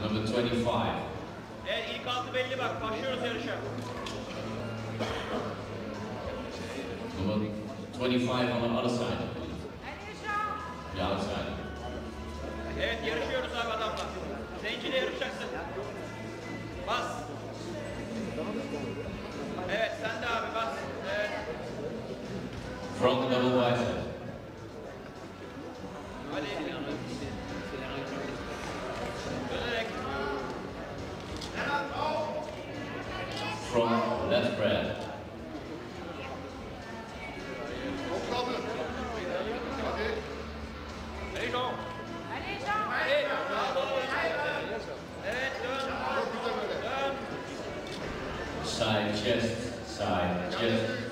Number 25. Evet ilk altı belli bak. Başlıyoruz yarışa. Number 25 on the other side. The other side. Evet yarışıyoruz abi adamla. de yarışacaksın. Bas. Evet sen de abi bas. Evet. From the double wide. from left bread. Side chest, side chest.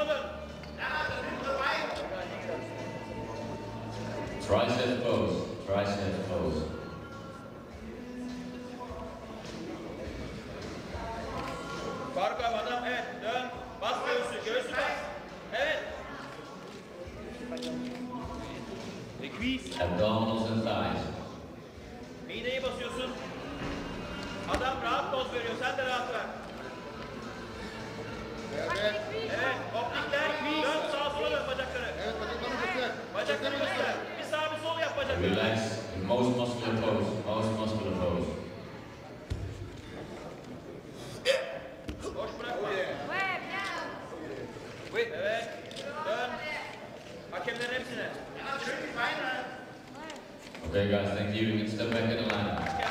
Tricep pose, tricep pose. Parka adam evet dön. Bas göğsü, bas. Evet. Equis. Abdominals and thighs. Mideyi basıyorsun. Adam rahat poz veriyor. Sen de rahat ver. relax, and most muscular pose, most muscular pose. Okay guys, thank you. You can step back in the line.